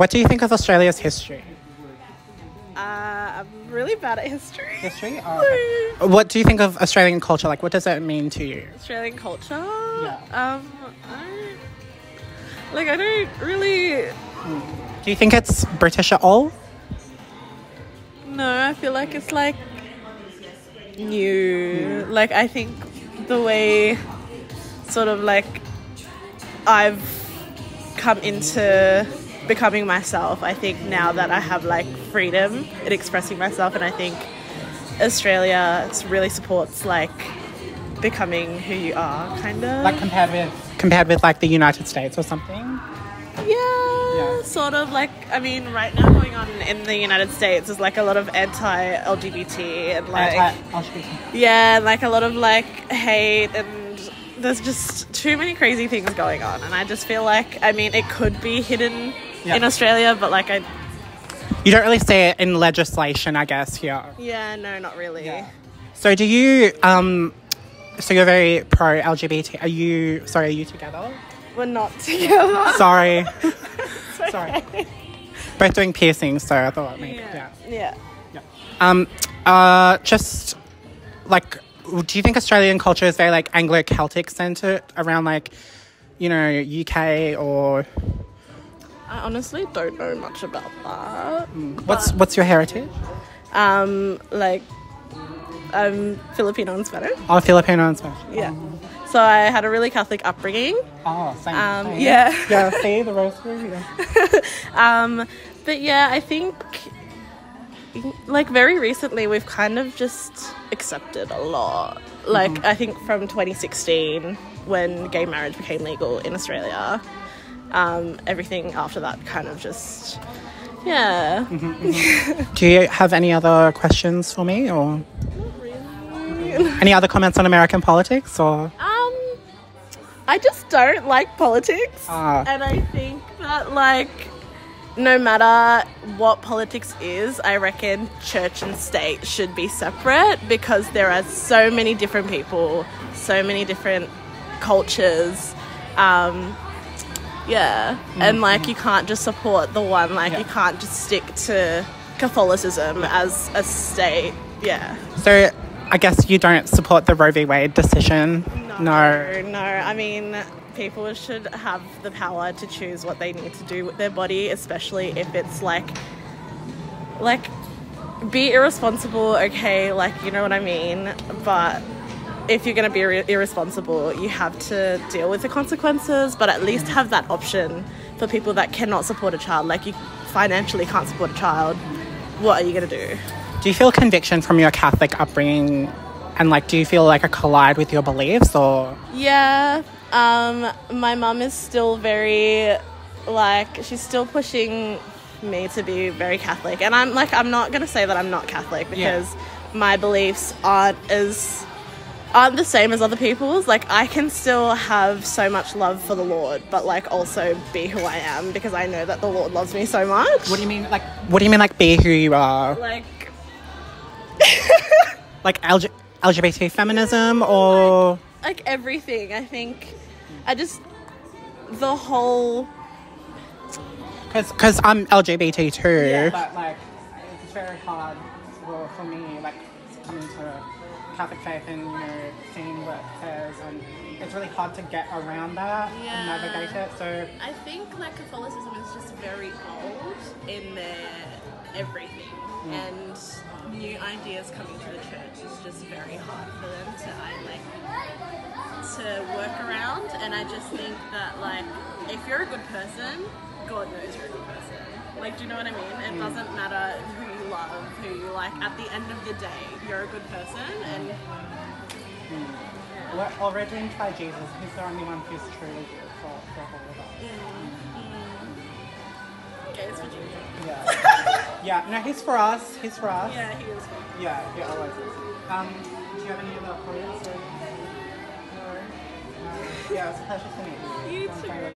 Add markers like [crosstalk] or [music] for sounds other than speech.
What do you think of Australia's history? Uh, I'm really bad at history. History? [laughs] Oh, okay. What do you think of Australian culture? Like, what does it mean to you? Australian culture. Yeah. Um, I like I don't really. Do you think it's British at all? No, I feel like it's like new. Like I think the way, sort of like, I've come into becoming myself. I think now that I have like freedom in expressing myself, and I think Australia really supports like becoming who you are, kind of. Like compared with compared with like the United States or something? Yeah, Yeah. sort of like I mean, right now going on in the United States is like a lot of anti-LGBT and like Anti- yeah, and, like a lot of like hate and there's just too many crazy things going on, and I just feel like I mean it could be hidden Yeah. in Australia, but like I You don't really see it in legislation, I guess, here. yeah no not really. So do you um so you're very pro LGBT. Are you sorry, are you together? We're not together. [laughs] Sorry. [laughs] Sorry. Both doing piercings, so I thought maybe yeah. yeah. yeah. Um uh just like do you think Australian culture is very like Anglo Celtic centered around like, you know, UK or I honestly don't know much about that. what's what's your heritage? Um, like I'm Filipino and Spanish. Oh Filipino and Spanish. Yeah. So I had a really Catholic upbringing. Oh, same. Um, same. yeah. Yeah, see the rosary. Yeah. [laughs] Um, but yeah, I think like very recently we've kind of just accepted a lot. Like I think from 2016 when gay marriage became legal in Australia, um, everything after that kind of just yeah. [laughs] Do you have any other questions for me or any other comments on American politics or Um, I just don't like politics, Ah. and I think that like no matter what politics is, I reckon church and state should be separate because there are so many different people, so many different cultures. Um, yeah, and like you can't just support the one. Like you can't just stick to Catholicism as a state. Yeah. so I guess you don't support the Roe v. Wade decision? No. No, I mean, people should have the power to choose what they need to do with their body, especially if it's like, like, be irresponsible, okay, like, you know what I mean? But if you're going to be ir- irresponsible, you have to deal with the consequences, but at least have that option for people that cannot support a child. Like, you financially can't support a child. What are you going to do? Do you feel conviction from your Catholic upbringing and like do you feel like a collide with your beliefs or Yeah, um, my mum is still very, like, she's still pushing me to be very Catholic. And I'm like, I'm not going to say that I'm not Catholic because my beliefs aren't as, aren't the same as other people's. Like, I can still have so much love for the Lord, but like also be who I am because I know that the Lord loves me so much. what do you mean like what do you mean like be who you are? Like, [laughs] Like LG- LGBT feminism or like everything. I think I just, the whole, Cause because I'm LGBT too. Yeah. But like, it's very hard for, for me, like coming to Catholic faith and you know seeing what it says, and it's really hard to get around that Yeah. and navigate it. So I think like Catholicism is just very old in their everything, mm. and new ideas coming to the church is just very hard for them to I like to work around. And I just think that like if you're a good person, God knows you're a good person. Like, do you know what I mean? It mm. doesn't matter who you love, who you like. At the end of the day, you're a good person, and we're all redeemed by Jesus. He's the only one who's truly good for, for all of us. gays for Jesus. Yeah. yeah. No, he's for us. He's for us. Yeah, he is. Yeah, he always is. Um, do you have any other comments? Or... No. No. Yeah, it's a pleasure to meet you. You too.